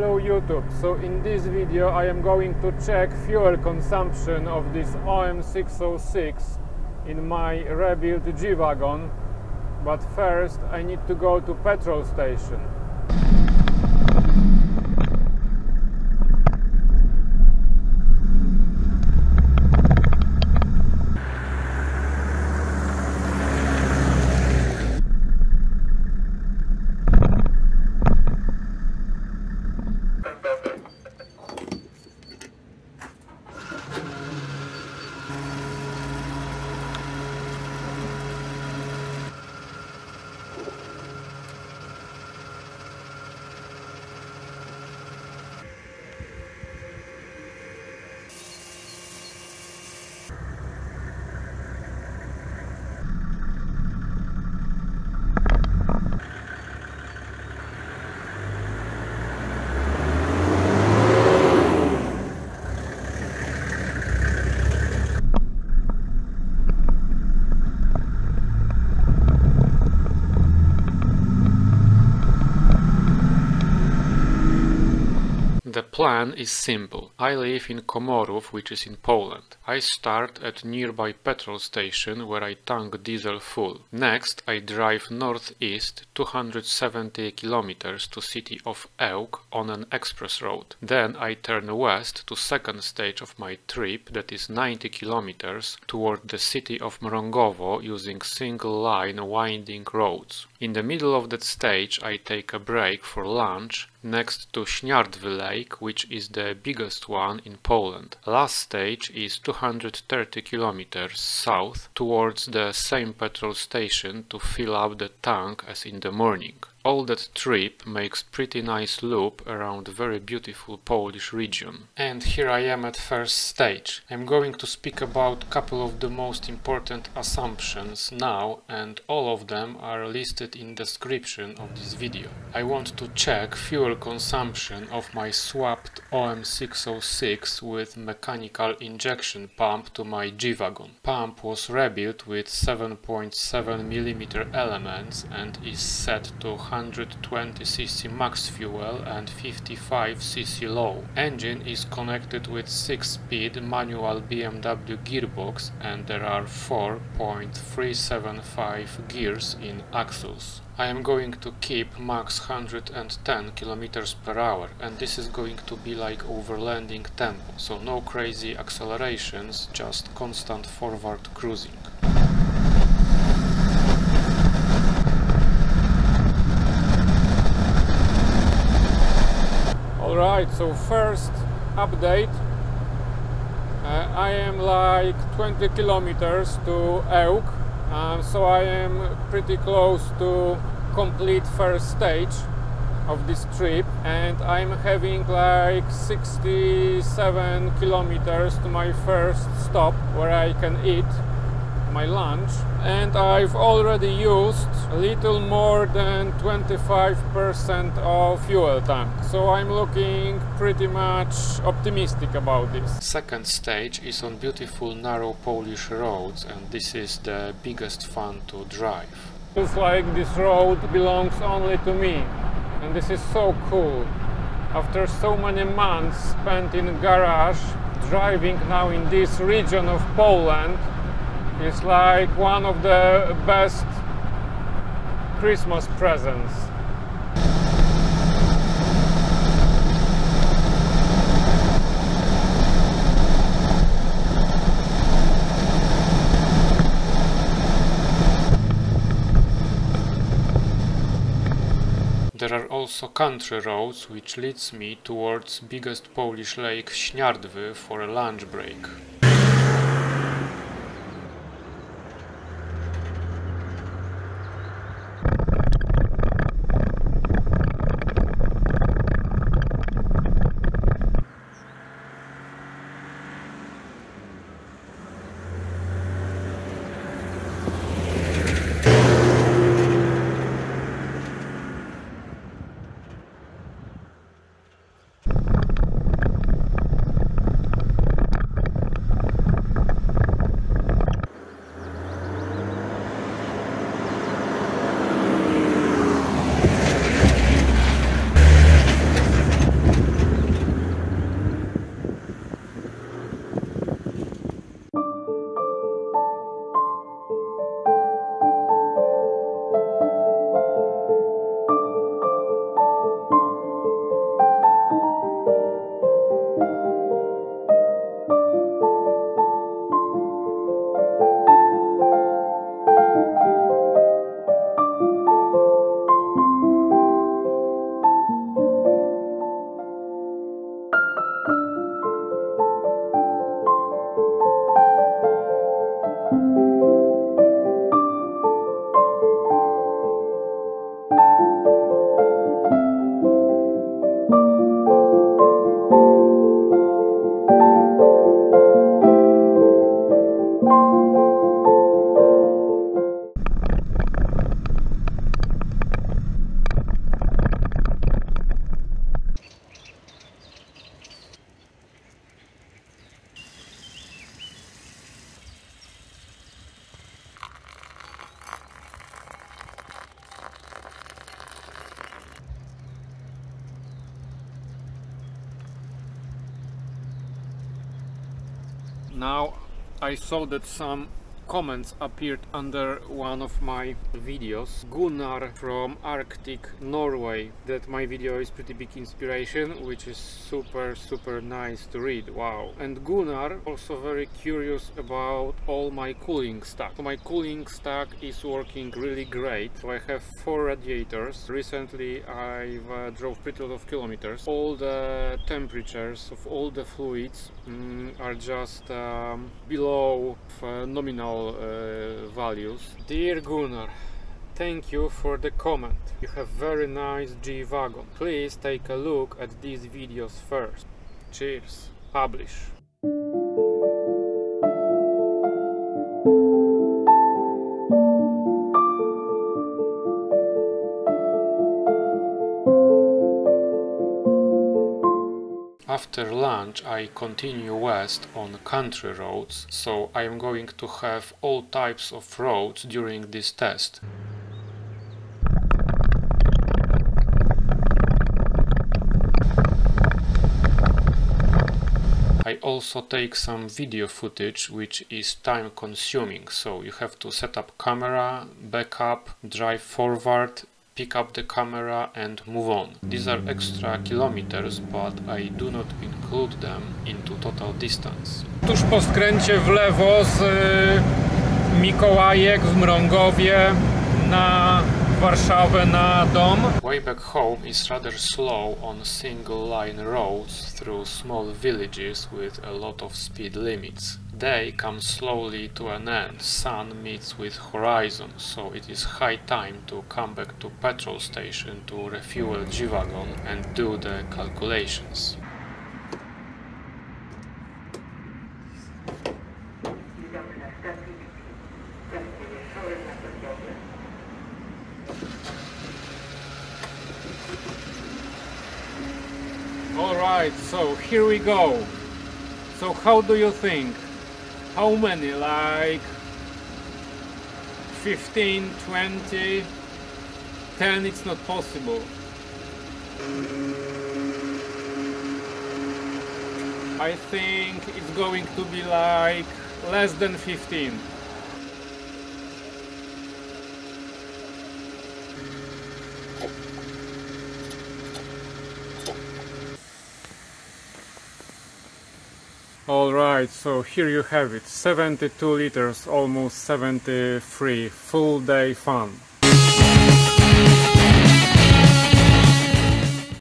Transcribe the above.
Hello YouTube, so in this video I am going to check fuel consumption of this OM606 in my rebuilt G-Wagon but first I need to go to petrol station. The plan is simple. I live in Komorów, which is in Poland. I start at nearby petrol station where I tank diesel full. Next, I drive northeast 270 kilometers to city of Ełk on an express road. Then I turn west to second stage of my trip that is 90 kilometers toward the city of Mrągowo using single line winding roads. In the middle of that stage I take a break for lunch next to Śniardwy Lake, which is the biggest one in Poland. Last stage is 230 kilometers south towards the same petrol station to fill up the tank as in the morning. All that trip makes pretty nice loop around very beautiful Polish region. And here I am at first stage. I'm going to speak about couple of the most important assumptions now and all of them are listed in description of this video. I want to check fuel consumption of my swapped OM606 with mechanical injection pump to my G-Wagon. Pump was rebuilt with 7.7 mm elements and is set to 120 cc max fuel and 55 cc low. Engine is connected with 6-speed manual BMW gearbox and there are 4.375 gears in axles. I am going to keep max 110 km per hour and this is going to be like overlanding tempo, so no crazy accelerations, just constant forward cruising. Alright, so first update. Uh, I am like 20 kilometers to um, so I am pretty close to complete first stage of this trip and I'm having like 67 kilometers to my first stop where I can eat my lunch and I've already used a little more than 25% of fuel tank so I'm looking pretty much optimistic about this. Second stage is on beautiful narrow Polish roads and this is the biggest fun to drive. Feels like this road belongs only to me and this is so cool. After so many months spent in garage driving now in this region of Poland it's like one of the best Christmas presents. There are also country roads which leads me towards biggest Polish lake Śniardwy for a lunch break. Now I saw that some comments appeared under one of my videos. Gunnar from Arctic Norway that my video is pretty big inspiration which is super super nice to read wow and Gunnar also very curious about all my cooling stack. My cooling stack is working really great. So I have four radiators. Recently I uh, drove pretty lot of kilometers. All the temperatures of all the fluids mm, are just um, below uh, nominal uh, values. Dear Gunnar, thank you for the comment. You have very nice G-Wagon. Please take a look at these videos first. Cheers. Publish. After lunch I continue west on country roads, so I am going to have all types of roads during this test. I also take some video footage which is time consuming, so you have to set up camera, backup, drive forward pick up the camera and move on. These are extra kilometers, but I do not include them into total distance. Tuż po skręcie w lewo z Mikołajek w Mrągowie na Warszawę na dom. Way back home is rather slow on single line roads through small villages with a lot of speed limits. Day comes slowly to an end, sun meets with horizon, so it is high time to come back to petrol station to refuel G-Wagon and do the calculations. Alright, so here we go. So how do you think? How many? Like 15, 20, 10? It's not possible. I think it's going to be like less than 15. Alright, so here you have it, 72 liters, almost 73, full day fun.